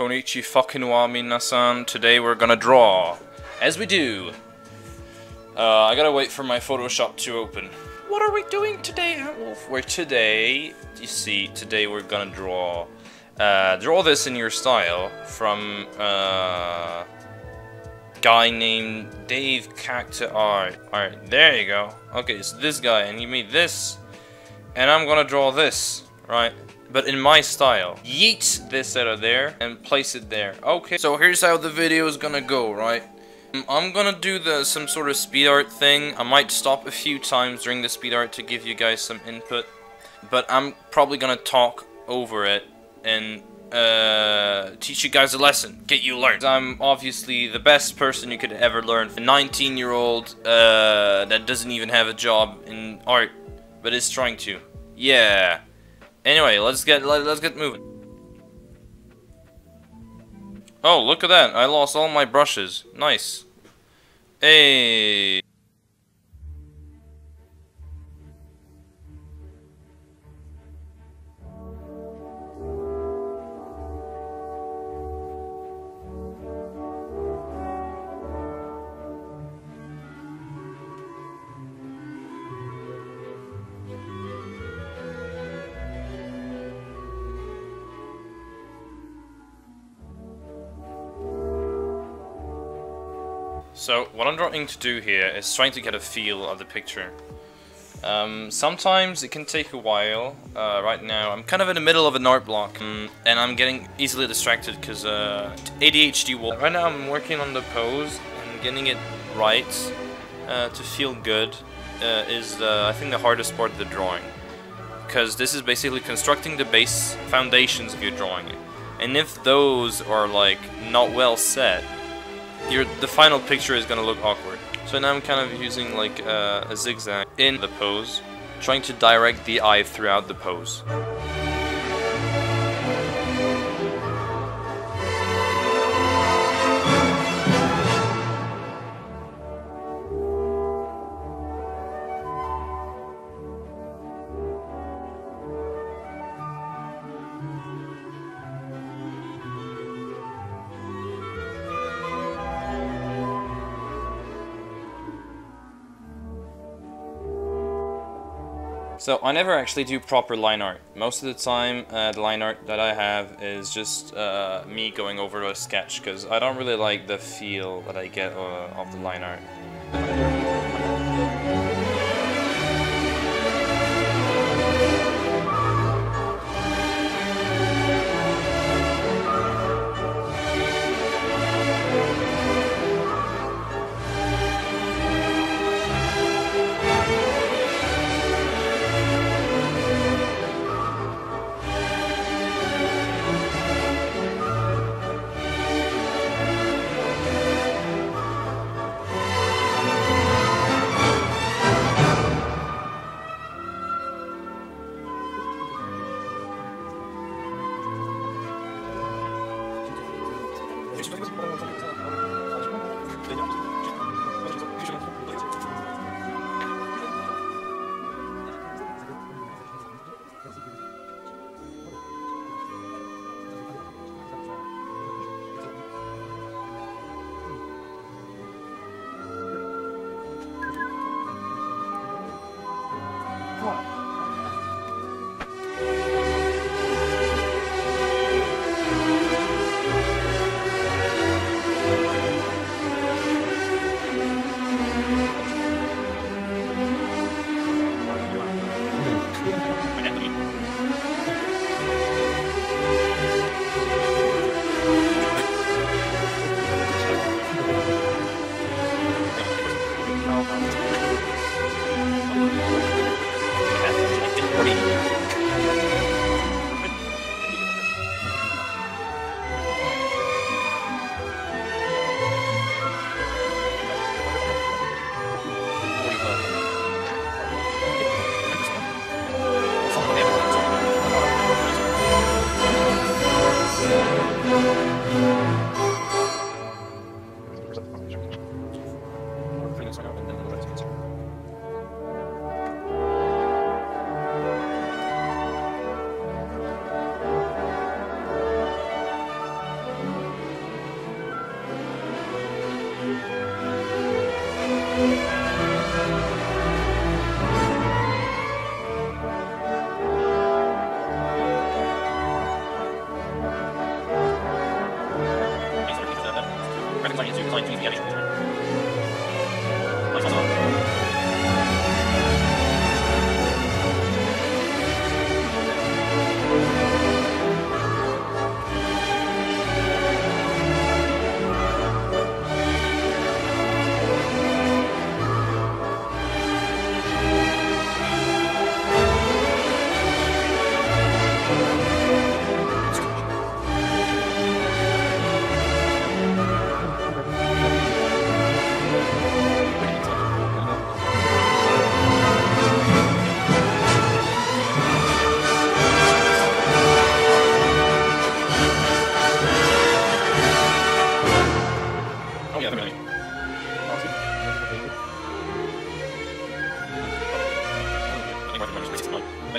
Konichi fucking wa minasan. Today we're gonna draw. As we do. Uh, I gotta wait for my Photoshop to open. What are we doing today, Wolf? We're today, you see, today we're gonna draw. Uh, draw this in your style from uh, guy named Dave Character Art. Alright, there you go. Okay, so this guy, and he made this, and I'm gonna draw this, right? But in my style. Yeet this out of there and place it there. Okay, so here's how the video is gonna go, right? Um, I'm gonna do the some sort of speed art thing. I might stop a few times during the speed art to give you guys some input. But I'm probably gonna talk over it and uh, teach you guys a lesson, get you learned. I'm obviously the best person you could ever learn. A 19 year old uh, that doesn't even have a job in art, but is trying to. Yeah. Anyway, let's get let, let's get moving. Oh, look at that! I lost all my brushes. Nice. Hey. So, what I'm trying to do here is trying to get a feel of the picture. Um, sometimes it can take a while. Uh, right now, I'm kind of in the middle of an art block, um, and I'm getting easily distracted because uh, ADHD will. Right now, I'm working on the pose and getting it right uh, to feel good uh, is, I think, the hardest part of the drawing. Because this is basically constructing the base foundations of your drawing. And if those are like not well set, your the final picture is gonna look awkward. So now I'm kind of using like uh, a zigzag in the pose, trying to direct the eye throughout the pose. So I never actually do proper line art. Most of the time uh, the line art that I have is just uh, me going over a sketch because I don't really like the feel that I get uh, of the line art.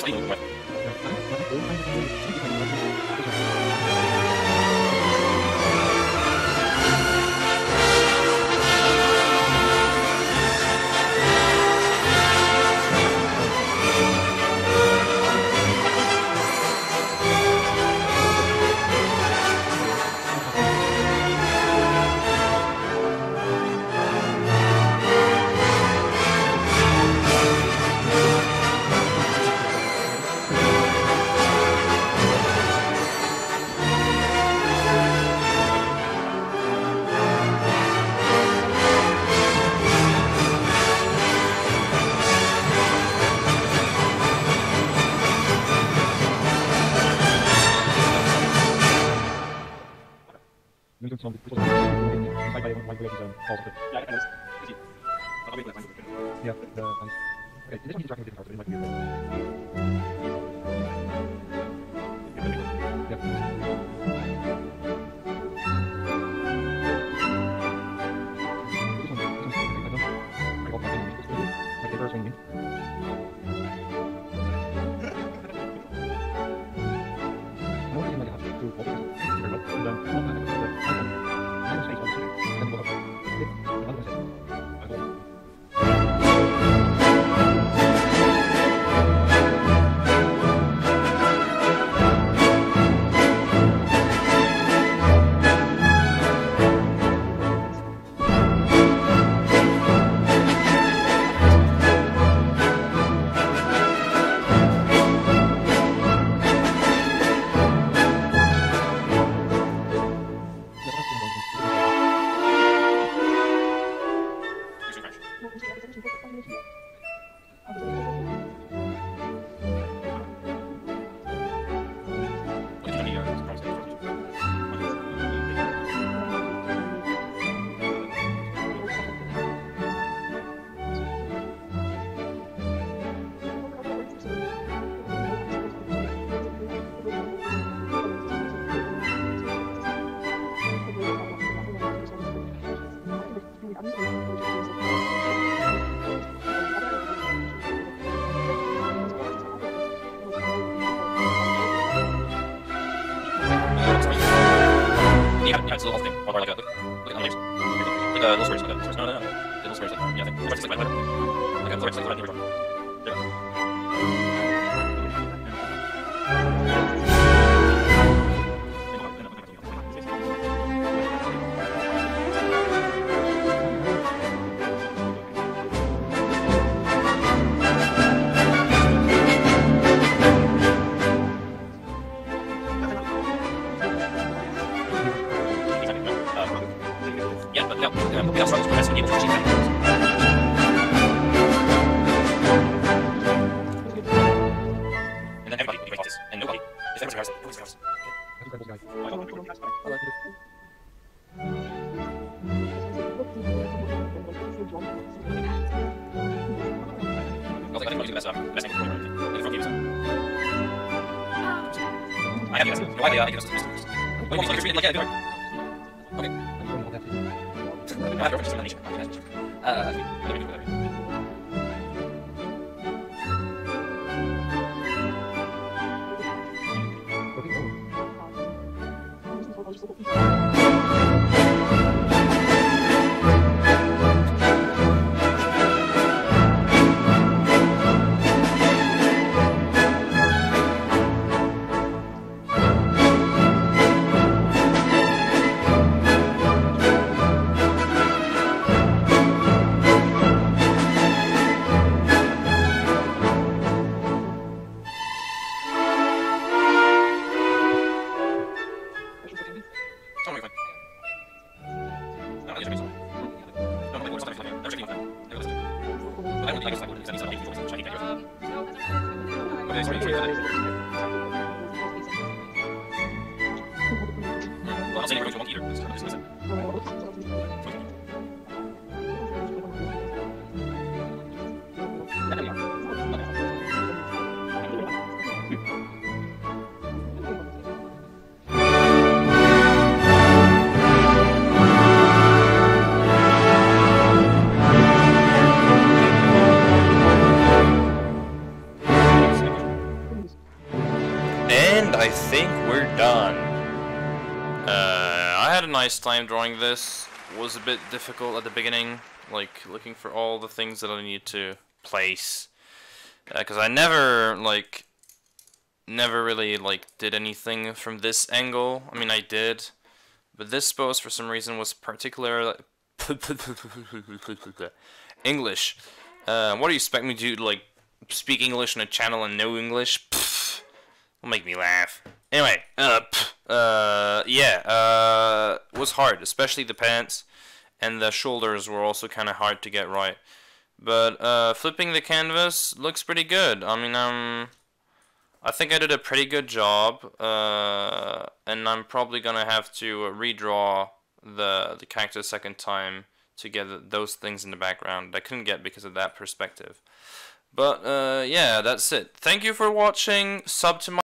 Space Yeah, it's a little thing. Or like a, look, look at. Like a little squares, like a squares. No, no, no. Little squares, like, yeah, I think. It's like, like, uh, like, like a flirt, like, like, like, There you I think the best, um, best thing for. I have you guys. No idea, I think it's just Wait, like, yeah, do. Okay. I have your just. Uh. Okay, sorry, sorry for. Well, not saying we're going to a monkey eater. Nice time drawing this. Was a bit difficult at the beginning, like looking for all the things that I need to place. Because I never like, never really like did anything from this angle. I mean, I did, but this pose for some reason was particularly... English. Uh, what do you expect me to do? Like speak English on a channel and know English? Pfft. Will make me laugh. Anyway, uh, uh, yeah, uh, was hard, especially the pants, and the shoulders were also kind of hard to get right. But uh, flipping the canvas looks pretty good. I mean, um, I think I did a pretty good job, uh, and I'm probably gonna have to redraw the the character a second time to get those things in the background. that I couldn't get because of that perspective. But uh, yeah, that's it. Thank you for watching. Sub to my